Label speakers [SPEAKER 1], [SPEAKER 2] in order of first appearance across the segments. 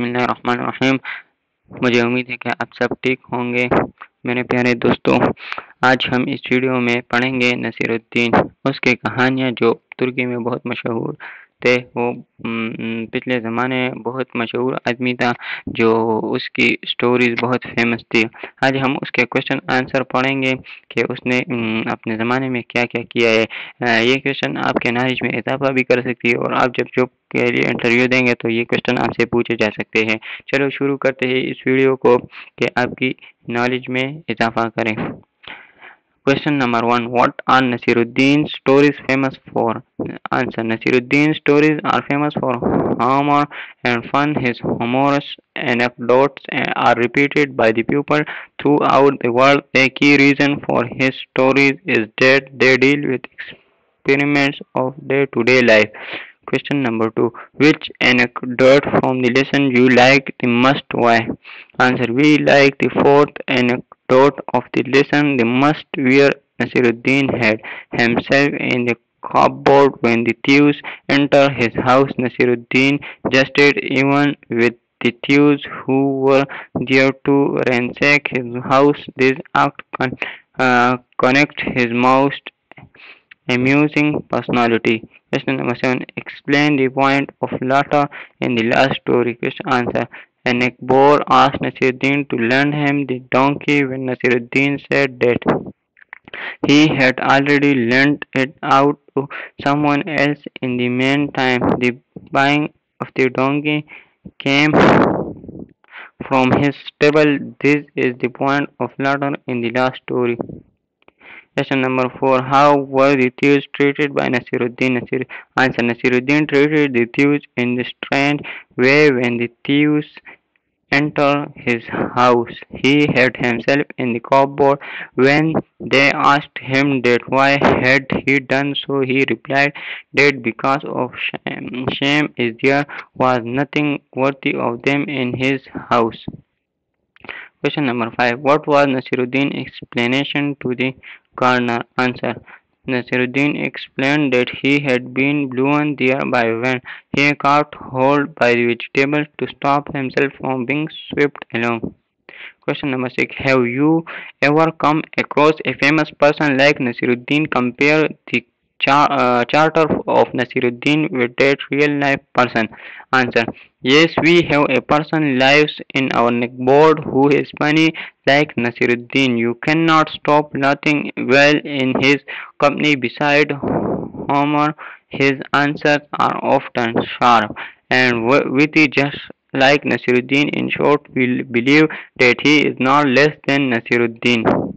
[SPEAKER 1] बसमीम मुझे उम्मीद है कि आप सब ठीक होंगे। मेरे प्यारे दोस्तों, आज हम इस वीडियो में पढ़ेंगे नसीरुद्दीन। उसकी कहानियाँ जो तुर्की में बहुत मशहूर थे। वो पिछले ज़माने में बहुत मशहूर आदमी था, जो उसकी स्टोरीज़ बहुत फ़ेमस थी। आज हम उसके क्वेश्चन आंसर पढ़ेंगे कि उसने अपने ज़माने में क्या क्या किया है ये क्वेश्चन आपके नॉलेज में इजाफा भी कर सकती है और आप जब जॉब के लिए इंटरव्यू देंगे तो ये क्वेश्चन आपसे पूछे जा सकते हैं। चलो शुरू करते हैं इस वीडियो को कि आपकी नॉलेज में इजाफा करें। Question number one What are Nasiruddin stories famous for? Answer Nasiruddin stories are famous for humor and fun. His humorous anecdotes are repeated by the people throughout the world. A key reason for his stories is that they deal with experiments of day to day life. Question number two Which anecdote from the lesson you like the most? Why? Answer We like the fourth anecdote thought of the lesson the must where Nasiruddin had himself in the cupboard when the thieves entered his house. Nasiruddin jested even with the thieves who were there to ransack his house. This act con uh, connect his most amusing personality. Question number seven. Explain the point of laughter in the last story. Question answer. And Akbar asked Nasiruddin to lend him the donkey when Nasiruddin said that he had already lent it out to someone else. In the meantime, the buying of the donkey came from his stable. This is the point of laughter in the last story. Question number four. How were the thieves treated by Nasiruddin? Nasir answer. Nasiruddin treated the thieves in the strange way when the thieves entered his house. He hid himself in the cupboard. When they asked him that why had he done so, he replied that because of shame, shame is there was nothing worthy of them in his house. Question number 5. What was Nasiruddin's explanation to the gardener? Answer. Nasiruddin explained that he had been blown there by wind. He caught hold by the vegetables to stop himself from being swept along. Question number 6. Have you ever come across a famous person like Nasiruddin? Compare the uh, charter of Nasiruddin with that real life person? Answer. Yes, we have a person lives in our neckboard who is funny like Nasiruddin. You cannot stop laughing well in his company. Beside Homer, his answers are often sharp and witty just like Nasiruddin. In short, we believe that he is not less than Nasiruddin.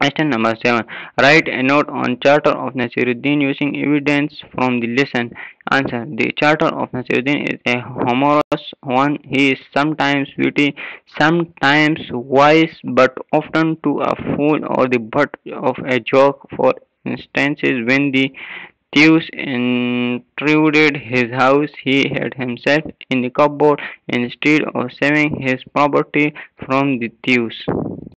[SPEAKER 1] Question number 7. Write a note on Charter of Nasiruddin using evidence from the lesson. Answer. The Charter of Nasiruddin is a humorous one. He is sometimes witty, sometimes wise, but often to a fool or the butt of a joke. For instances, when the thieves intruded his house, he hid himself in the cupboard instead of saving his property from the thieves.